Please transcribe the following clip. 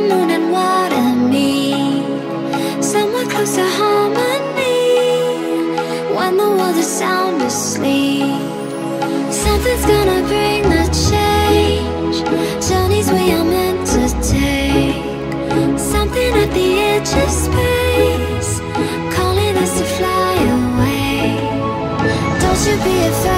and Somewhere close to harmony When the world is sound asleep. Something's gonna bring the change. Journeys we are meant to take. Something at the edge of space. Calling us to fly away. Don't you be afraid.